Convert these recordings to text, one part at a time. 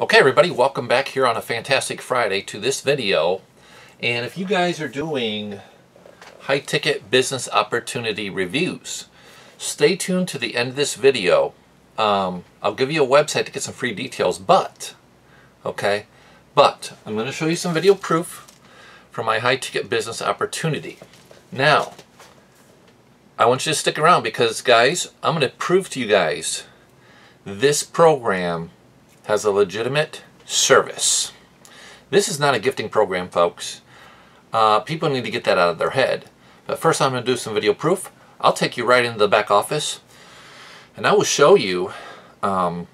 Okay everybody, welcome back here on a fantastic Friday to this video. And if you guys are doing high ticket business opportunity reviews, stay tuned to the end of this video. Um, I'll give you a website to get some free details, but, okay, but I'm going to show you some video proof for my high ticket business opportunity. Now, I want you to stick around because guys, I'm going to prove to you guys this program has a legitimate service. This is not a gifting program, folks. Uh, people need to get that out of their head. But first I'm going to do some video proof. I'll take you right into the back office and I will show you, um,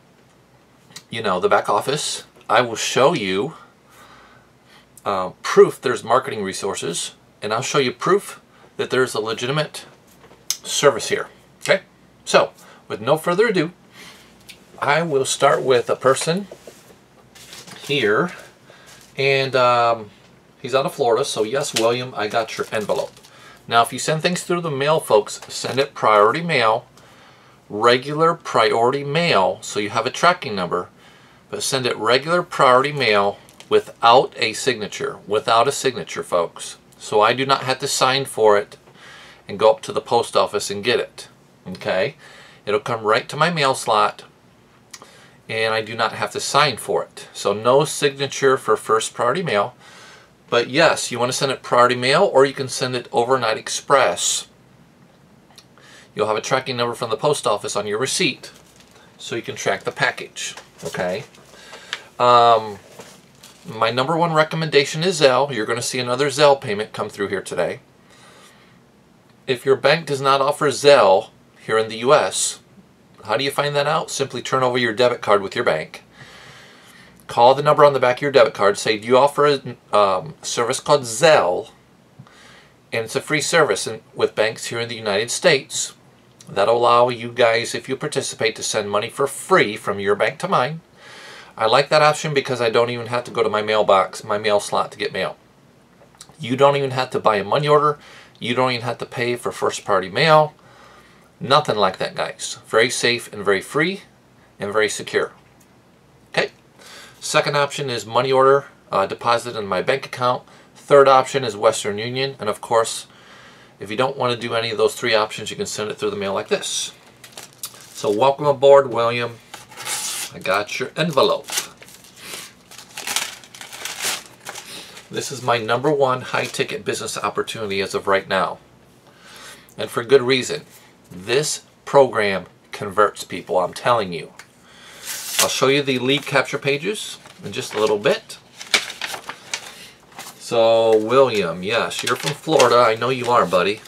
you know, the back office. I will show you uh, proof there's marketing resources and I'll show you proof that there's a legitimate service here. Okay, so with no further ado, I will start with a person here and um, he's out of Florida so yes William I got your envelope. Now if you send things through the mail folks send it priority mail regular priority mail so you have a tracking number but send it regular priority mail without a signature without a signature folks. So I do not have to sign for it and go up to the post office and get it okay? It'll come right to my mail slot and I do not have to sign for it. So no signature for first priority mail. But yes, you want to send it priority mail or you can send it overnight express. You'll have a tracking number from the post office on your receipt so you can track the package. Okay. Um, my number one recommendation is Zelle. You're going to see another Zelle payment come through here today. If your bank does not offer Zelle here in the U.S., how do you find that out? Simply turn over your debit card with your bank. Call the number on the back of your debit card. Say, do you offer a um, service called Zelle? And it's a free service with banks here in the United States. That'll allow you guys, if you participate, to send money for free from your bank to mine. I like that option because I don't even have to go to my mailbox, my mail slot to get mail. You don't even have to buy a money order. You don't even have to pay for first party mail. Nothing like that, guys. Very safe and very free and very secure. Okay. Second option is money order uh, deposited in my bank account. Third option is Western Union. And of course, if you don't want to do any of those three options, you can send it through the mail like this. So welcome aboard, William. I got your envelope. This is my number one high-ticket business opportunity as of right now. And for good reason. This program converts people, I'm telling you. I'll show you the lead capture pages in just a little bit. So, William, yes, you're from Florida. I know you are, buddy.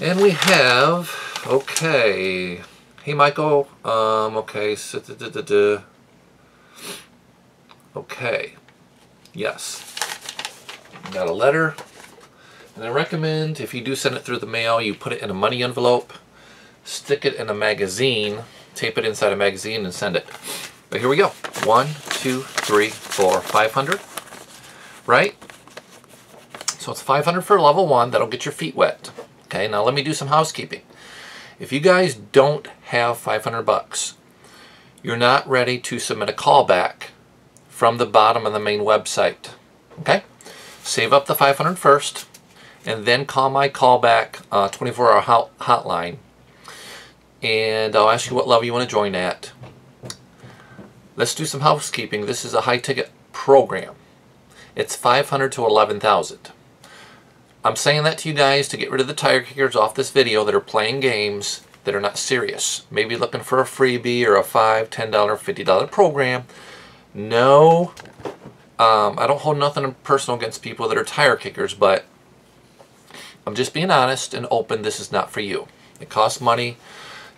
And we have, okay. Hey, Michael. Um, okay. Okay. Yes. Got a letter. And I recommend if you do send it through the mail, you put it in a money envelope, stick it in a magazine, tape it inside a magazine and send it. But here we go. One, two, three, four, five hundred. Right? So it's 500 for level one. That'll get your feet wet. Okay, now let me do some housekeeping. If you guys don't have 500 bucks, you're not ready to submit a callback from the bottom of the main website. Okay? Save up the 500 first and then call my callback 24-hour uh, hotline and I'll ask you what level you want to join at. Let's do some housekeeping. This is a high-ticket program. It's 500 to 11,000. I'm saying that to you guys to get rid of the tire kickers off this video that are playing games that are not serious. Maybe looking for a freebie or a $5, $10, $50 program. No, um, I don't hold nothing personal against people that are tire kickers, but I'm just being honest and open. This is not for you. It costs money,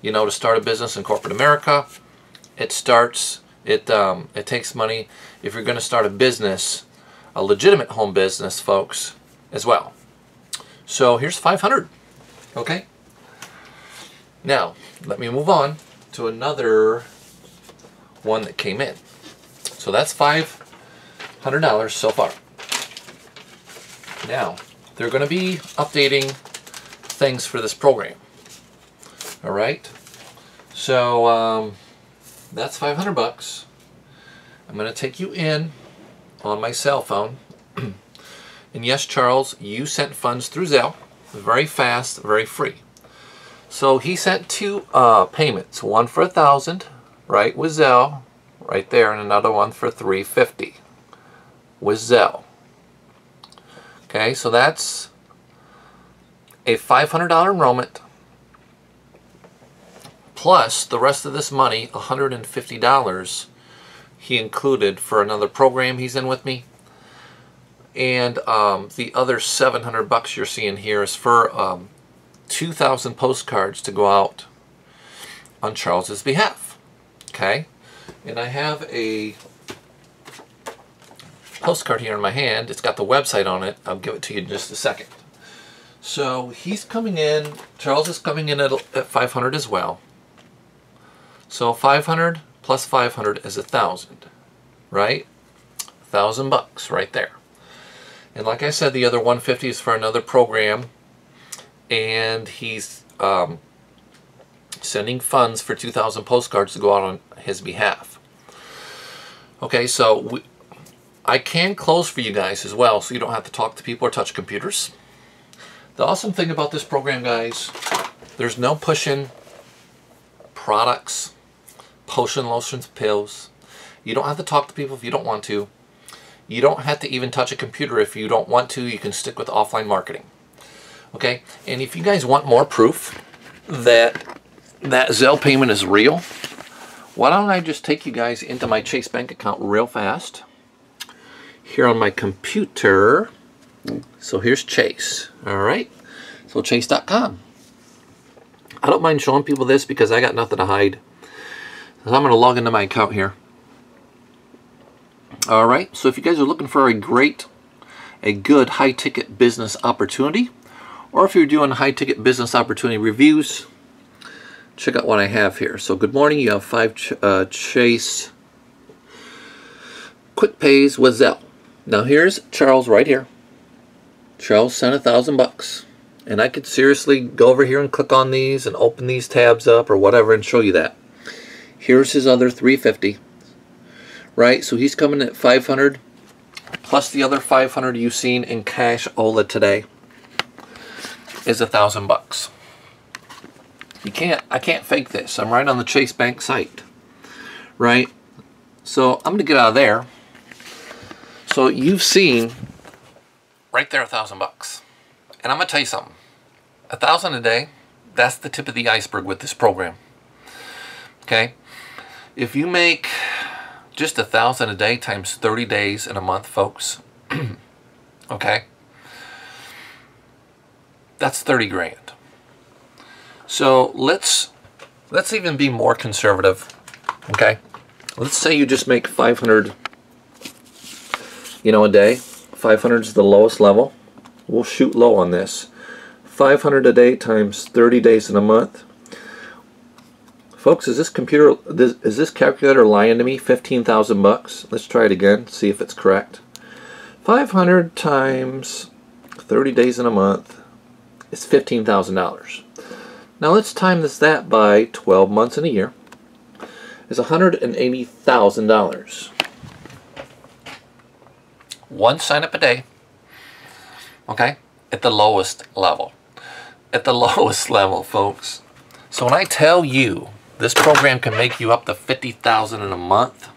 you know, to start a business in corporate America. It starts, it, um, it takes money if you're going to start a business, a legitimate home business, folks, as well. So here's 500. Okay? Now, let me move on to another one that came in. So that's $500 so far. Now, they're going to be updating things for this program. All right. So um, that's 500 bucks. I'm going to take you in on my cell phone. and yes, Charles, you sent funds through Zelle. Very fast, very free. So he sent two uh, payments, one for a thousand, right, with Zelle, right there, and another one for 350 with Zelle. Okay, so that's a $500 enrollment plus the rest of this money, $150, he included for another program he's in with me. And um, the other 700 bucks you're seeing here is for um, 2,000 postcards to go out on Charles's behalf. Okay? And I have a postcard here in my hand. It's got the website on it. I'll give it to you in just a second. So he's coming in, Charles is coming in at, at 500 as well. So 500 plus 500 is a thousand, right? A thousand bucks right there. And like I said, the other 150 is for another program, and he's um, sending funds for 2,000 postcards to go out on his behalf. Okay, so we, I can close for you guys as well, so you don't have to talk to people or touch computers. The awesome thing about this program, guys, there's no pushing products, potion, lotions, pills. You don't have to talk to people if you don't want to. You don't have to even touch a computer if you don't want to. You can stick with offline marketing. Okay, and if you guys want more proof that that Zelle payment is real, why don't I just take you guys into my Chase bank account real fast. Here on my computer. So here's Chase. All right. So chase.com. I don't mind showing people this because I got nothing to hide. So I'm going to log into my account here. All right. So if you guys are looking for a great, a good high ticket business opportunity, or if you're doing high ticket business opportunity reviews, check out what I have here. So good morning. You have five ch uh, Chase quick pays with Zelle. Now here's Charles right here. Charles sent a thousand bucks. And I could seriously go over here and click on these and open these tabs up or whatever and show you that. Here's his other 350. Right, so he's coming at 500 plus the other 500 you've seen in cash Ola today is a thousand bucks. You can't, I can't fake this. I'm right on the Chase Bank site. Right? So I'm going to get out of there. So you've seen right there a thousand bucks. And I'm to tell you something. A thousand a day, that's the tip of the iceberg with this program. Okay? If you make just a thousand a day times 30 days in a month, folks, okay? That's 30 grand. So let's let's even be more conservative, okay? Let's say you just make 500 you know a day 500 is the lowest level. We'll shoot low on this. 500 a day times 30 days in a month. Folks, is this computer, this, is this calculator lying to me? 15,000 bucks. Let's try it again, see if it's correct. 500 times 30 days in a month is $15,000. Now let's time this that by 12 months in a year. Is $180,000 one sign up a day, okay, at the lowest level. At the lowest level, folks. So when I tell you this program can make you up to 50000 in a month,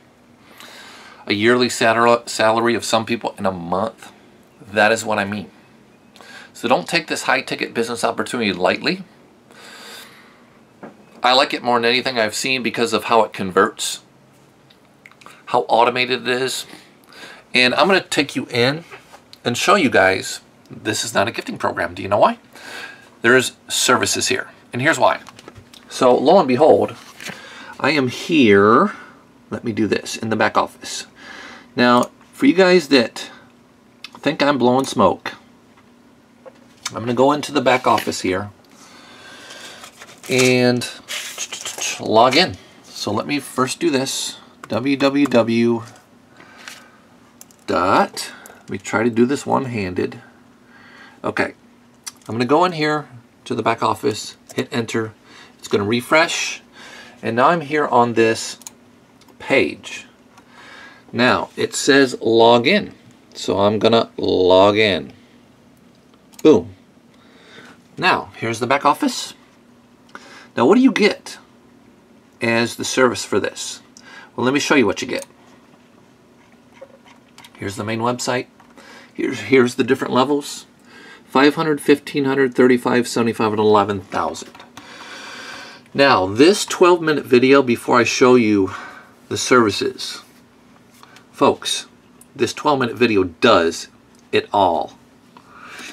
a yearly salary of some people in a month, that is what I mean. So don't take this high-ticket business opportunity lightly. I like it more than anything I've seen because of how it converts, how automated it is, and I'm going to take you in and show you guys this is not a gifting program. Do you know why? There's services here. And here's why. So lo and behold, I am here, let me do this, in the back office. Now, for you guys that think I'm blowing smoke, I'm going to go into the back office here and log in. So let me first do this. www dot, let me try to do this one-handed. Okay, I'm going to go in here to the back office, hit enter. It's going to refresh. And now I'm here on this page. Now, it says log in. So I'm going to log in. Boom. Now, here's the back office. Now, what do you get as the service for this? Well, let me show you what you get. Here's the main website. Here's, here's the different levels. 500, 1500, 35, 75, and 11,000. Now, this 12 minute video before I show you the services, folks, this 12 minute video does it all.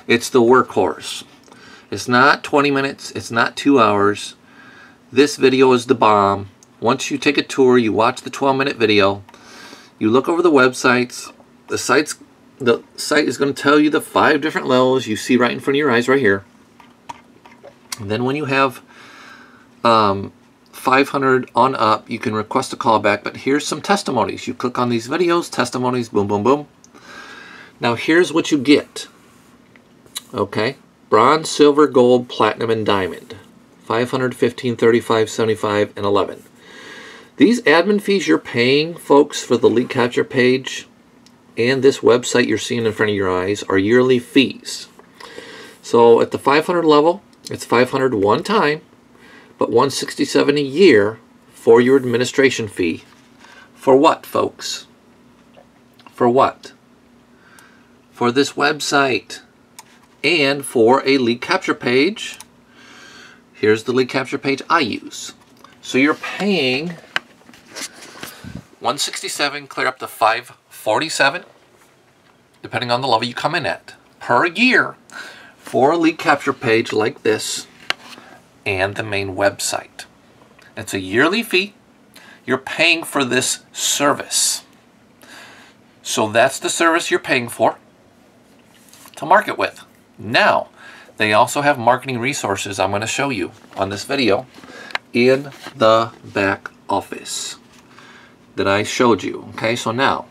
It's the workhorse. It's not 20 minutes, it's not two hours. This video is the bomb. Once you take a tour, you watch the 12 minute video, you look over the websites, the site's the site is going to tell you the five different levels you see right in front of your eyes right here. And then when you have um, 500 on up, you can request a callback. But here's some testimonies. You click on these videos, testimonies, boom, boom, boom. Now here's what you get. Okay, bronze, silver, gold, platinum, and diamond. 500, 15, 35, 75, and 11. These admin fees you're paying, folks, for the lead capture page and this website you're seeing in front of your eyes are yearly fees. So at the 500 level, it's 500 one time, but 167 a year for your administration fee. For what, folks? For what? For this website and for a lead capture page. Here's the lead capture page I use. So you're paying 167 clear up to 547 depending on the level you come in at per year for a lead capture page like this and the main website. It's a yearly fee. You're paying for this service. So that's the service you're paying for to market with. Now, they also have marketing resources I'm going to show you on this video in the back office that I showed you. Okay, so now,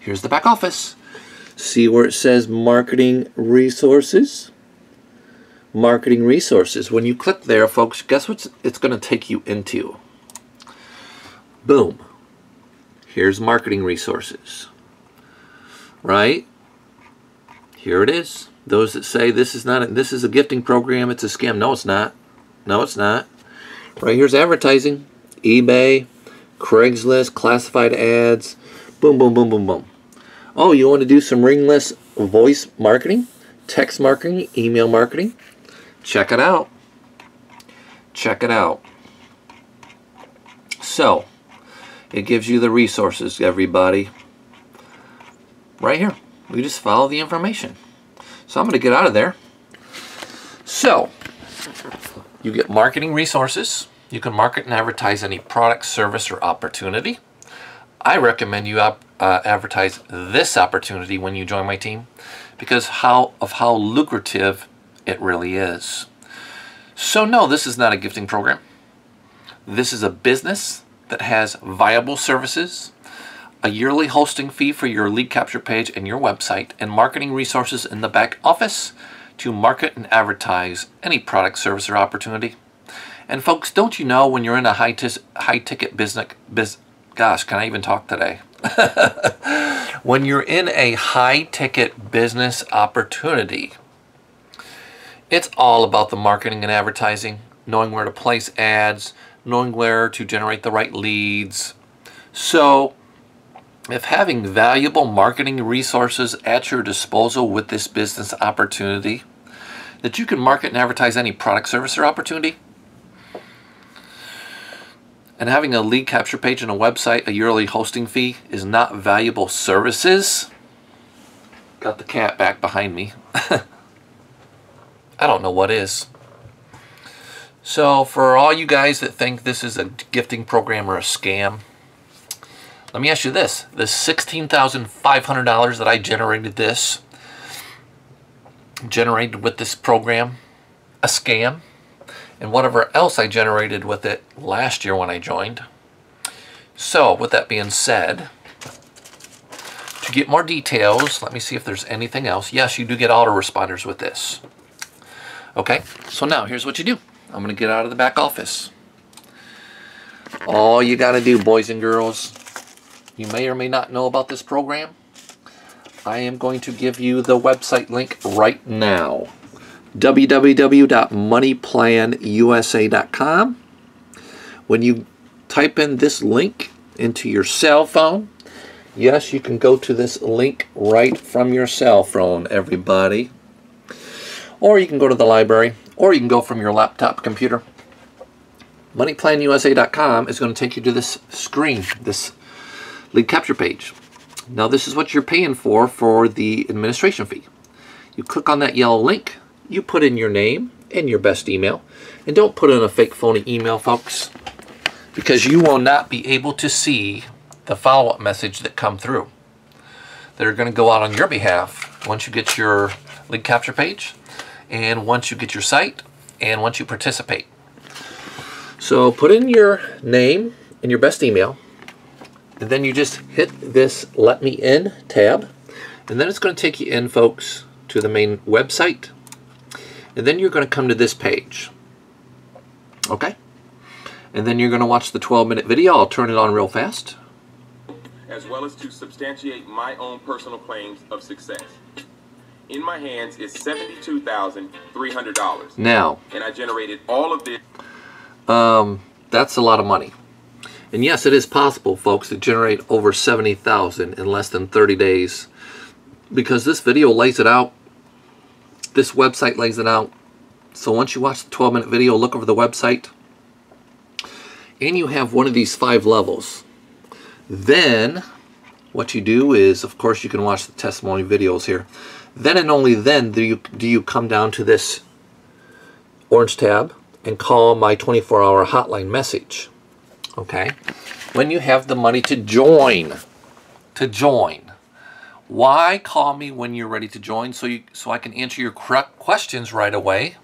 here's the back office. See where it says marketing resources? marketing resources. When you click there, folks, guess what it's going to take you into? Boom. Here's marketing resources. Right? Here it is. Those that say this is not a, this is a gifting program, it's a scam. No, it's not. No, it's not. Right here's advertising, eBay, Craigslist, classified ads, boom, boom, boom, boom, boom. Oh, you want to do some ringless voice marketing, text marketing, email marketing? check it out. Check it out. So, it gives you the resources, everybody. Right here. We just follow the information. So I'm going to get out of there. So, you get marketing resources. You can market and advertise any product, service, or opportunity. I recommend you uh, advertise this opportunity when you join my team because how of how lucrative it really is. So no, this is not a gifting program. This is a business that has viable services, a yearly hosting fee for your lead capture page and your website, and marketing resources in the back office to market and advertise any product, service, or opportunity. And folks, don't you know when you're in a high, high ticket business, gosh, can I even talk today? when you're in a high ticket business opportunity, it's all about the marketing and advertising, knowing where to place ads, knowing where to generate the right leads. So, if having valuable marketing resources at your disposal with this business opportunity, that you can market and advertise any product, service, or opportunity, and having a lead capture page and a website, a yearly hosting fee is not valuable services. Got the cat back behind me. I don't know what is. So for all you guys that think this is a gifting program or a scam, let me ask you this. The $16,500 that I generated this, generated with this program, a scam, and whatever else I generated with it last year when I joined. So with that being said, to get more details, let me see if there's anything else. Yes, you do get autoresponders with this. Okay, so now here's what you do. I'm going to get out of the back office. All you got to do, boys and girls, you may or may not know about this program, I am going to give you the website link right now. www.moneyplanusa.com. When you type in this link into your cell phone, yes, you can go to this link right from your cell phone, everybody. Or you can go to the library, or you can go from your laptop computer. MoneyPlanUSA.com is going to take you to this screen, this lead capture page. Now this is what you're paying for for the administration fee. You click on that yellow link, you put in your name and your best email, and don't put in a fake phony email, folks, because you will not be able to see the follow-up message that come through that are going to go out on your behalf once you get your lead capture page and once you get your site and once you participate. So put in your name and your best email and then you just hit this Let Me In tab. And then it's going to take you in, folks, to the main website. And then you're going to come to this page. Okay? And then you're going to watch the 12-minute video. I'll turn it on real fast. As well as to substantiate my own personal claims of success. In my hands is $72,300. Now. And I generated all of this. Um, that's a lot of money. And yes, it is possible, folks, to generate over 70,000 in less than 30 days because this video lays it out. This website lays it out. So once you watch the 12 minute video, look over the website and you have one of these five levels. Then what you do is, of course, you can watch the testimony videos here. Then and only then do you, do you come down to this orange tab and call my 24 hour hotline message okay? When you have the money to join, to join. Why call me when you're ready to join so you so I can answer your correct questions right away.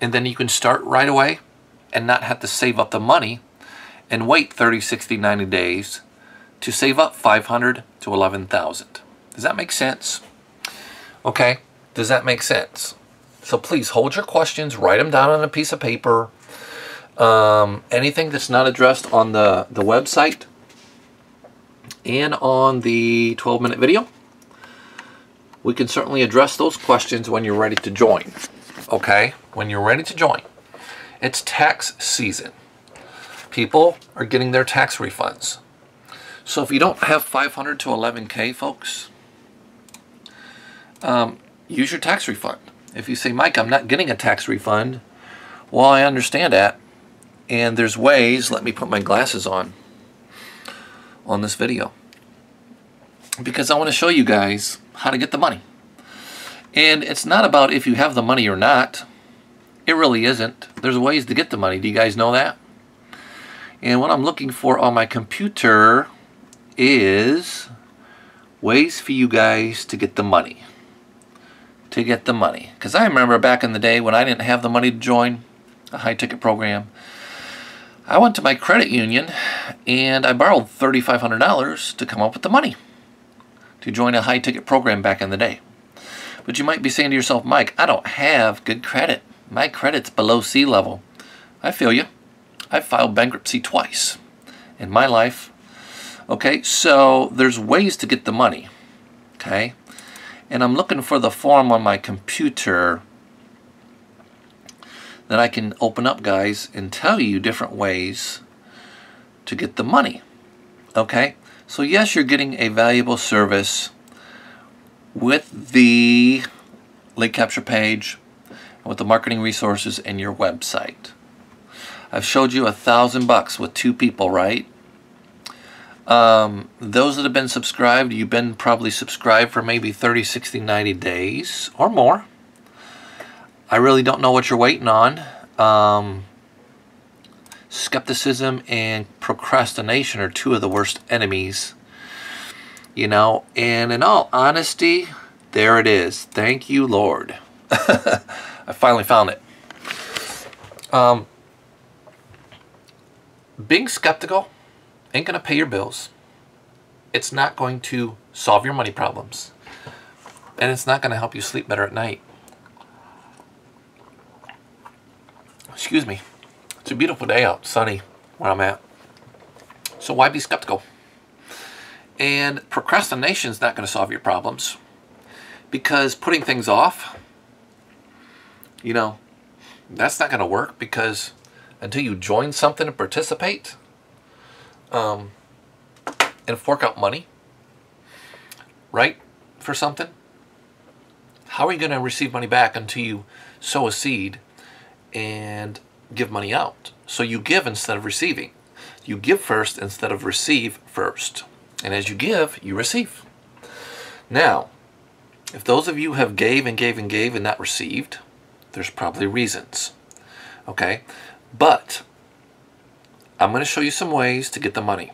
And then you can start right away and not have to save up the money and wait 30, 60, 90 days to save up 500 to 11,000. Does that make sense? Okay, does that make sense? So please hold your questions, write them down on a piece of paper, um, anything that's not addressed on the, the website and on the 12 minute video, we can certainly address those questions when you're ready to join. Okay, when you're ready to join. It's tax season. People are getting their tax refunds. So if you don't have 500 to 11K, folks, um, use your tax refund. If you say, Mike, I'm not getting a tax refund, well, I understand that. And there's ways, let me put my glasses on, on this video. Because I want to show you guys how to get the money. And it's not about if you have the money or not. It really isn't. There's ways to get the money. Do you guys know that? And what I'm looking for on my computer is ways for you guys to get the money. To get the money. Because I remember back in the day when I didn't have the money to join a high ticket program, I went to my credit union and I borrowed $3,500 to come up with the money to join a high ticket program back in the day. But you might be saying to yourself, Mike, I don't have good credit. My credit's below sea level. I feel you. I filed bankruptcy twice in my life. Okay, so there's ways to get the money. Okay, and I'm looking for the form on my computer that I can open up, guys, and tell you different ways to get the money. Okay? So yes, you're getting a valuable service with the lead capture page, with the marketing resources and your website. I've showed you a thousand bucks with two people, right? Um, those that have been subscribed, you've been probably subscribed for maybe 30, 60, 90 days or more. I really don't know what you're waiting on. Um, skepticism and procrastination are two of the worst enemies. You know, and in all honesty, there it is. Thank you, Lord. I finally found it. Um, being skeptical ain't going to pay your bills. It's not going to solve your money problems. And it's not going to help you sleep better at night. excuse me, it's a beautiful day out, sunny where I'm at. So why be skeptical? And procrastination is not going to solve your problems because putting things off, you know, that's not going to work because until you join something and participate um, and fork out money, right, for something, how are you going to receive money back until you sow a seed and give money out? So you give instead of receiving. You give first instead of receive first. And as you give, you receive. Now, if those of you have gave and gave and gave and not received, there's probably reasons. Okay? But I'm going to show you some ways to get the money.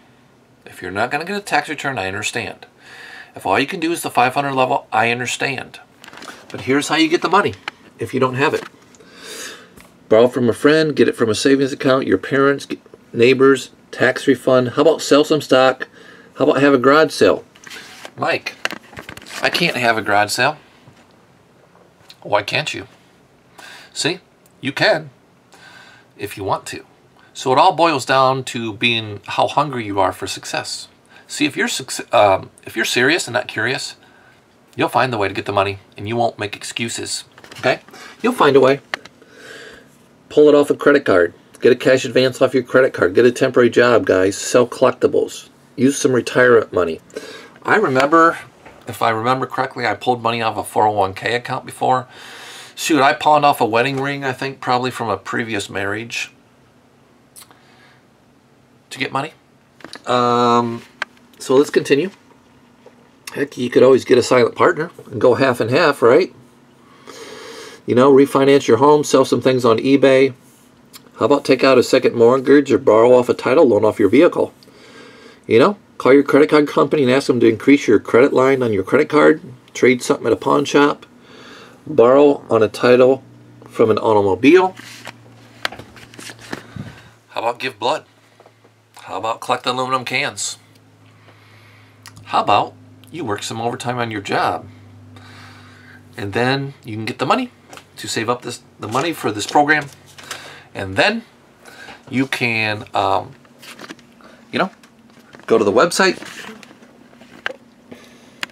If you're not going to get a tax return, I understand. If all you can do is the 500 level, I understand. But here's how you get the money if you don't have it. Borrow from a friend, get it from a savings account, your parents, neighbors, tax refund. How about sell some stock? How about have a garage sale? Mike, I can't have a garage sale. Why can't you? See, you can if you want to. So it all boils down to being how hungry you are for success. See, if you're um, if you're serious and not curious, you'll find the way to get the money, and you won't make excuses. Okay? You'll find a way. Pull it off a credit card. Get a cash advance off your credit card. Get a temporary job, guys. Sell collectibles. Use some retirement money. I remember, if I remember correctly, I pulled money off a 401k account before. Shoot, I pawned off a wedding ring, I think, probably from a previous marriage to get money. Um, so let's continue. Heck, you could always get a silent partner and go half and half, right? You know, refinance your home, sell some things on eBay. How about take out a second mortgage or borrow off a title loan off your vehicle? You know, call your credit card company and ask them to increase your credit line on your credit card. Trade something at a pawn shop borrow on a title from an automobile. How about give blood? How about collect aluminum cans? How about you work some overtime on your job and then you can get the money to save up this the money for this program and then you can um, you know go to the website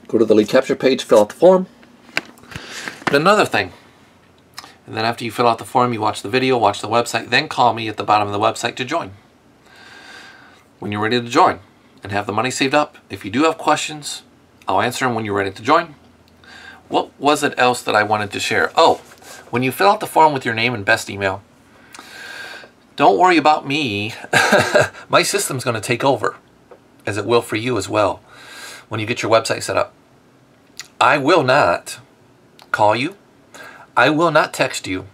go to the lead capture page fill out the form another thing. And then after you fill out the form, you watch the video, watch the website, then call me at the bottom of the website to join. When you're ready to join and have the money saved up, if you do have questions, I'll answer them when you're ready to join. What was it else that I wanted to share? Oh, when you fill out the form with your name and best email, don't worry about me. My system's going to take over, as it will for you as well, when you get your website set up. I will not call you. I will not text you.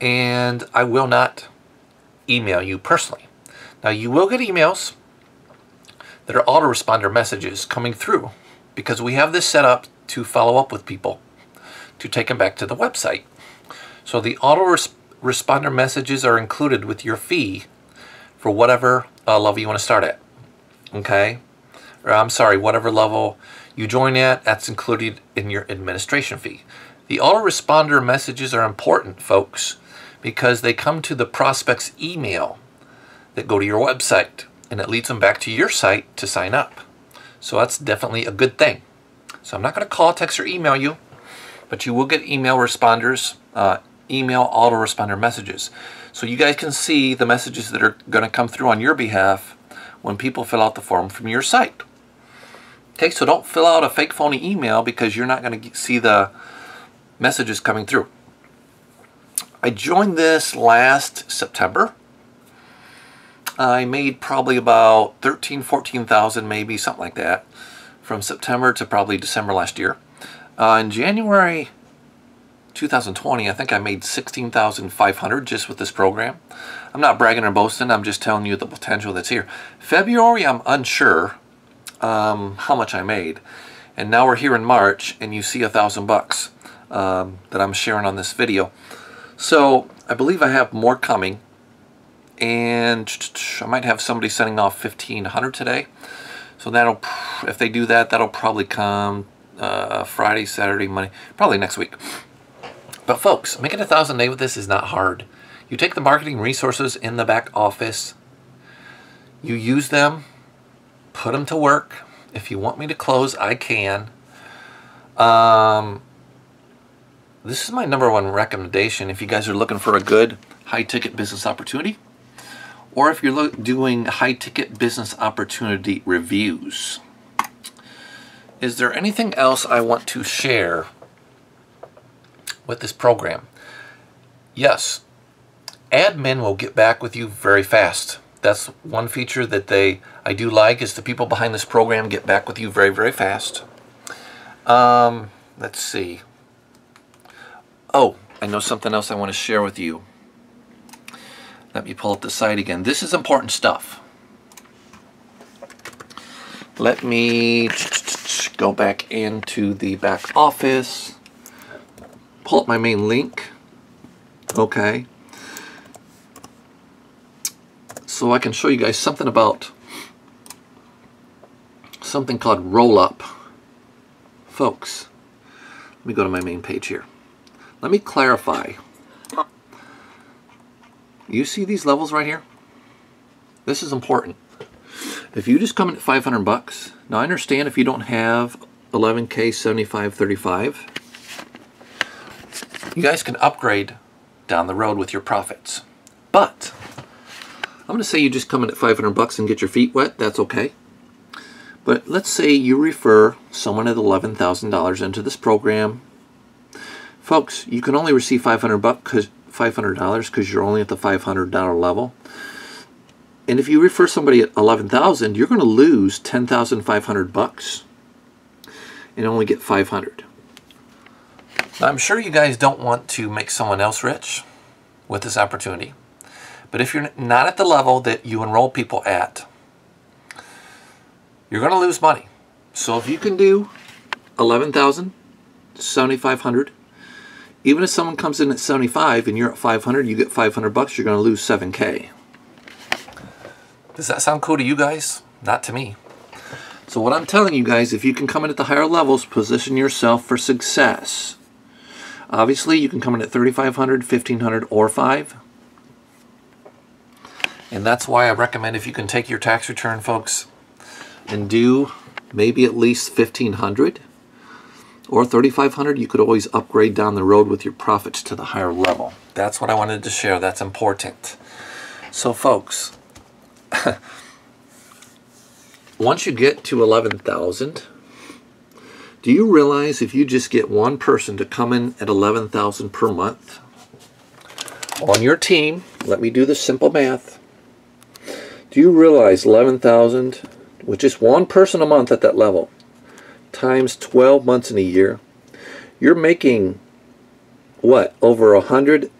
And I will not email you personally. Now, you will get emails that are autoresponder messages coming through because we have this set up to follow up with people to take them back to the website. So the autoresponder messages are included with your fee for whatever uh, level you want to start at. Okay? Or I'm sorry, whatever level you join at, that's included in your administration fee. The autoresponder messages are important, folks, because they come to the prospect's email that go to your website, and it leads them back to your site to sign up. So that's definitely a good thing. So I'm not going to call, text, or email you, but you will get email responders, uh, email autoresponder messages. So you guys can see the messages that are going to come through on your behalf when people fill out the form from your site. Okay, so don't fill out a fake phony email because you're not going to see the messages coming through. I joined this last September. I made probably about 13, 14,000 maybe, something like that, from September to probably December last year. Uh, in January 2020, I think I made 16,500 just with this program. I'm not bragging or boasting, I'm just telling you the potential that's here. February, I'm unsure um, how much I made. And now we're here in March and you see a thousand bucks um, that I'm sharing on this video. So I believe I have more coming and I might have somebody sending off 1500 today. So that'll, if they do that, that'll probably come uh, Friday, Saturday, Monday, probably next week. But folks, making a thousand a day with this is not hard. You take the marketing resources in the back office, you use them put them to work. If you want me to close, I can. Um, this is my number one recommendation if you guys are looking for a good high ticket business opportunity or if you're doing high ticket business opportunity reviews. Is there anything else I want to share with this program? Yes, admin will get back with you very fast. That's one feature that they I do like is the people behind this program get back with you very, very fast. Um, let's see. Oh, I know something else I want to share with you. Let me pull up the site again. This is important stuff. Let me go back into the back office, pull up my main link. Okay. So I can show you guys something about something called roll up. Folks, let me go to my main page here. Let me clarify. You see these levels right here? This is important. If you just come in at 500 bucks, now I understand if you don't have 11K 7535, you guys can upgrade down the road with your profits. But I'm going to say you just come in at 500 bucks and get your feet wet, that's okay. But let's say you refer someone at $11,000 into this program. Folks, you can only receive 500 bucks cuz $500 because you're only at the $500 level. And if you refer somebody at 11,000, you're going to lose 10,500 bucks and only get 500. Now, I'm sure you guys don't want to make someone else rich with this opportunity. But if you're not at the level that you enroll people at, you're going to lose money. So if you can do 11,000, 7,500, even if someone comes in at 75 and you're at 500, you get 500 bucks, you're going to lose 7K. Does that sound cool to you guys? Not to me. So what I'm telling you guys, if you can come in at the higher levels, position yourself for success. Obviously, you can come in at 3,500, 1,500, or 5. And that's why I recommend if you can take your tax return, folks, and do maybe at least 1,500 or 3500 you could always upgrade down the road with your profits to the higher level that's what I wanted to share that's important so folks once you get to 11,000 do you realize if you just get one person to come in at 11,000 per month on your team let me do the simple math do you realize 11,000 with just one person a month at that level times 12 months in a year, you're making what over a hundred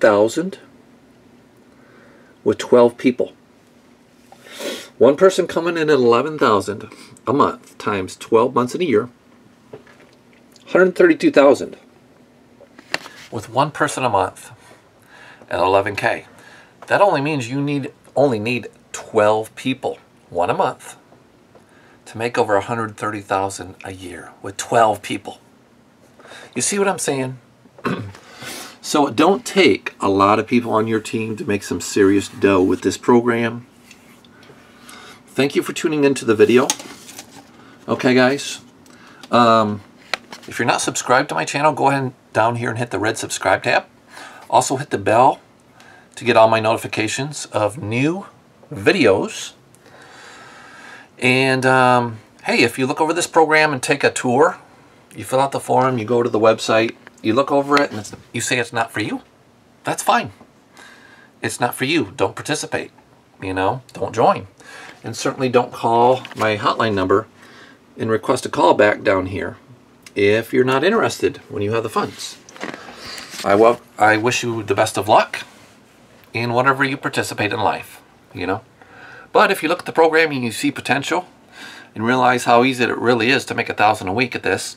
thousand with 12 people. One person coming in at 11,000 a month times 12 months in a year, 132,000 with one person a month at 11k. That only means you need only need 12 people, one a month to make over 130,000 a year with 12 people. You see what I'm saying? so it don't take a lot of people on your team to make some serious dough with this program. Thank you for tuning into the video. Okay, guys. Um, if you're not subscribed to my channel, go ahead down here and hit the red subscribe tab. Also hit the bell to get all my notifications of new videos and um, hey, if you look over this program and take a tour, you fill out the form, you go to the website, you look over it, and you say it's not for you, that's fine. It's not for you. Don't participate. You know, don't join. And certainly don't call my hotline number and request a call back down here if you're not interested when you have the funds. I, will, I wish you the best of luck in whatever you participate in life, you know. But if you look at the program and you see potential and realize how easy it really is to make a thousand a week at this,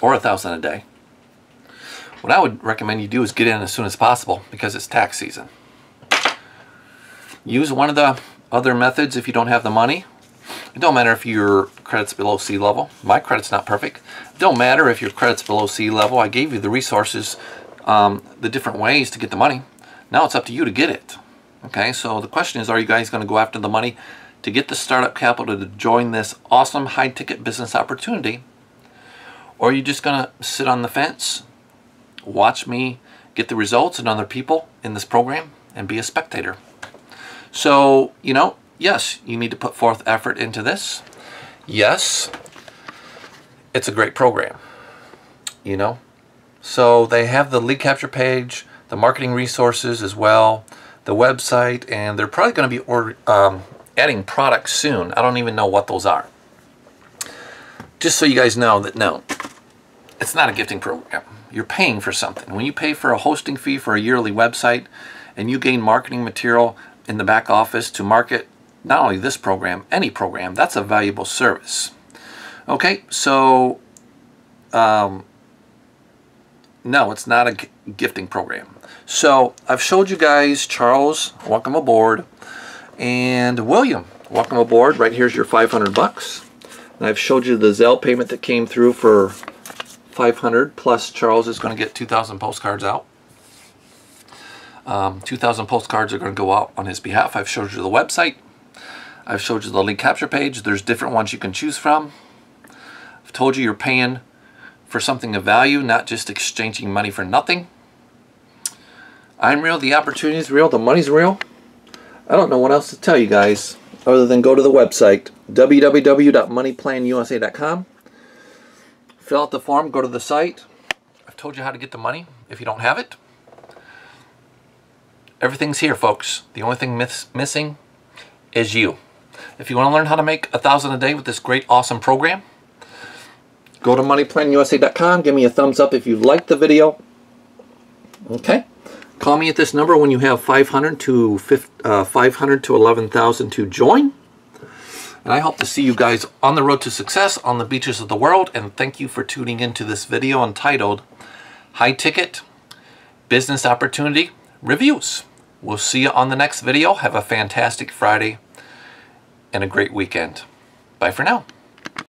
or a thousand a day, what I would recommend you do is get in as soon as possible because it's tax season. Use one of the other methods if you don't have the money. It don't matter if your credit's below sea level. My credit's not perfect. It don't matter if your credit's below sea level. I gave you the resources, um, the different ways to get the money. Now it's up to you to get it. Okay, so the question is, are you guys going to go after the money to get the startup capital to join this awesome high ticket business opportunity? Or are you just going to sit on the fence, watch me get the results and other people in this program, and be a spectator? So, you know, yes, you need to put forth effort into this. Yes, it's a great program, you know. So they have the lead capture page, the marketing resources as well, the website, and they're probably going to be order, um, adding products soon. I don't even know what those are. Just so you guys know that no, it's not a gifting program. You're paying for something. When you pay for a hosting fee for a yearly website and you gain marketing material in the back office to market not only this program, any program, that's a valuable service. Okay, so um, no, it's not a gifting program. So I've showed you guys Charles, welcome aboard, and William, welcome aboard. Right here's your 500 bucks. And I've showed you the Zelle payment that came through for 500 plus Charles is going to get 2,000 postcards out. Um, 2,000 postcards are going to go out on his behalf. I've showed you the website. I've showed you the link capture page. There's different ones you can choose from. I've told you you're paying for something of value, not just exchanging money for nothing. I'm real, the opportunity is real, the money's real. I don't know what else to tell you guys other than go to the website www.moneyplanusa.com. Fill out the form, go to the site. I've told you how to get the money if you don't have it. Everything's here, folks. The only thing miss missing is you. If you want to learn how to make a thousand a day with this great, awesome program, go to moneyplanusa.com. Give me a thumbs up if you liked the video. Okay. Call me at this number when you have 500 to 50, uh, 500 to 11,000 to join. And I hope to see you guys on the road to success on the beaches of the world. And thank you for tuning into this video entitled High Ticket Business Opportunity Reviews. We'll see you on the next video. Have a fantastic Friday and a great weekend. Bye for now.